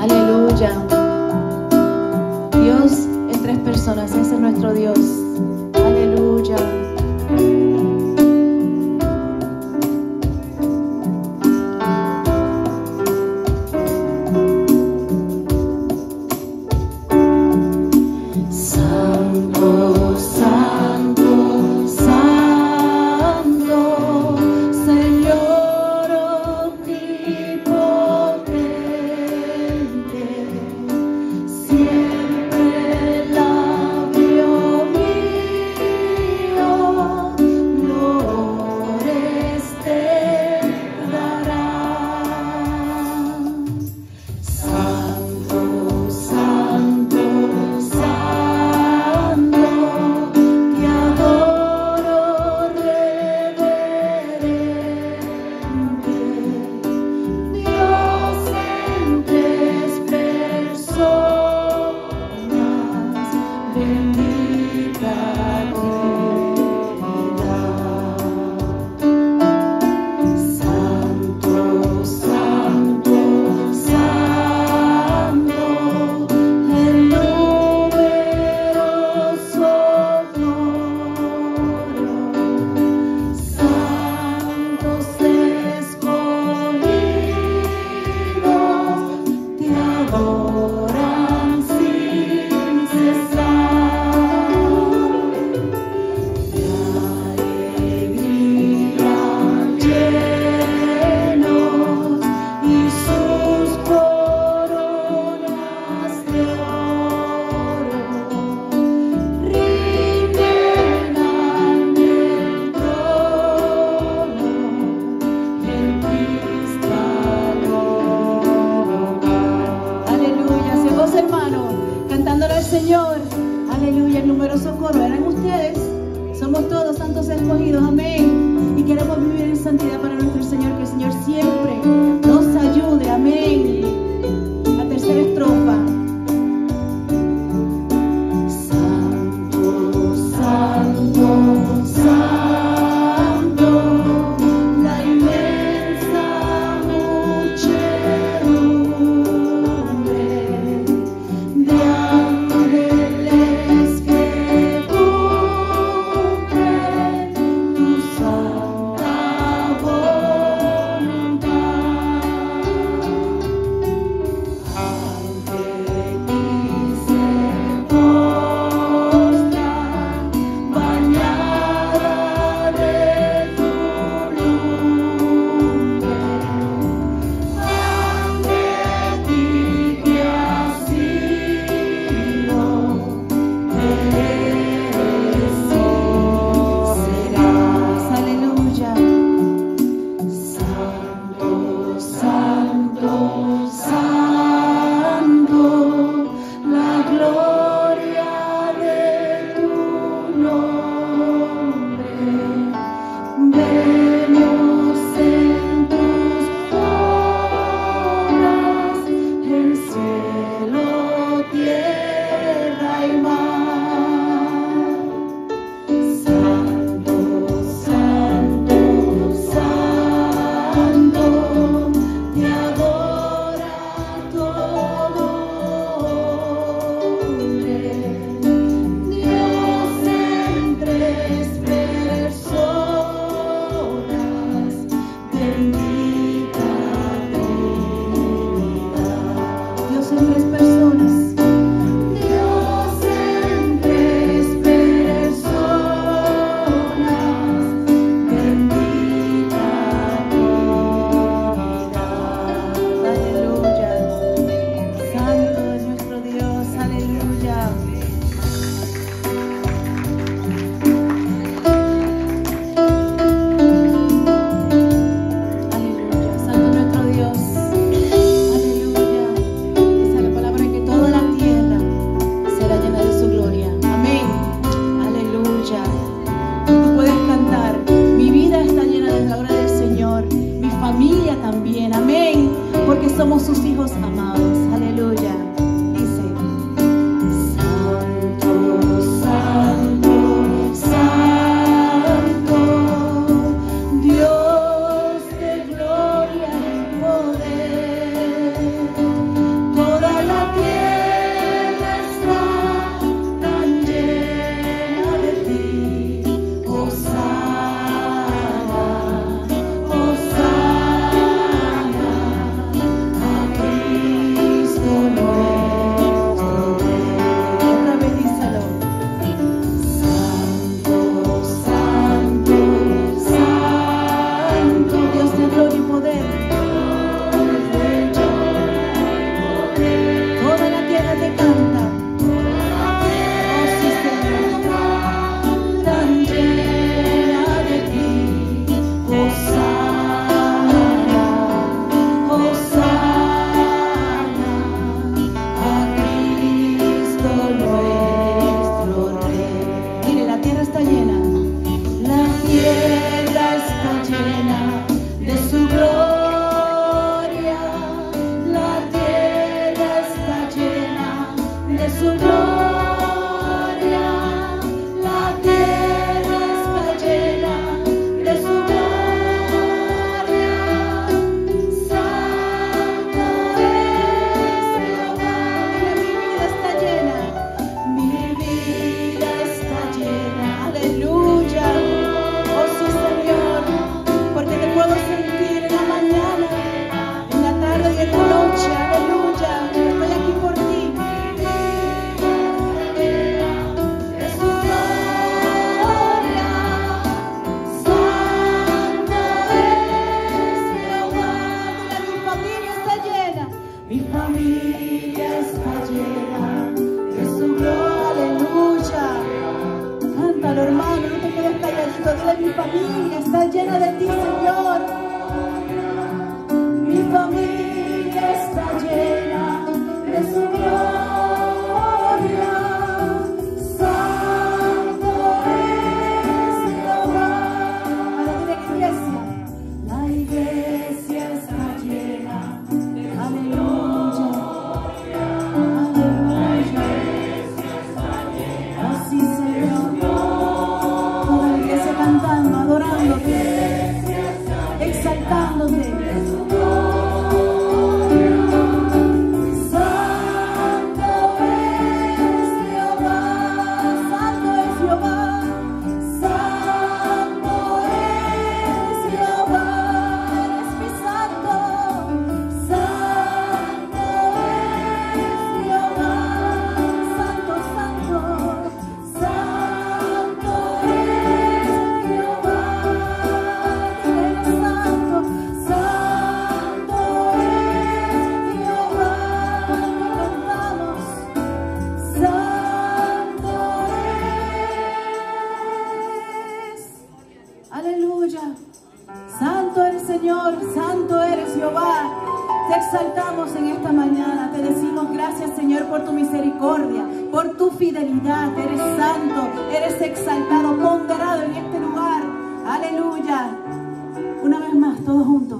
Aleluya. Dios en tres personas, ese es nuestro Dios. Aleluya. Señor. Aleluya, el numeroso coro eran ustedes. Somos todos santos escogidos, amén. Y queremos vivir en santidad para nuestro Señor, que el Señor siempre... también. Amén. Porque somos sus hijos amados. está llena de ti, fidelidad, eres santo, eres exaltado, ponderado en este lugar. Aleluya. Una vez más, todos juntos.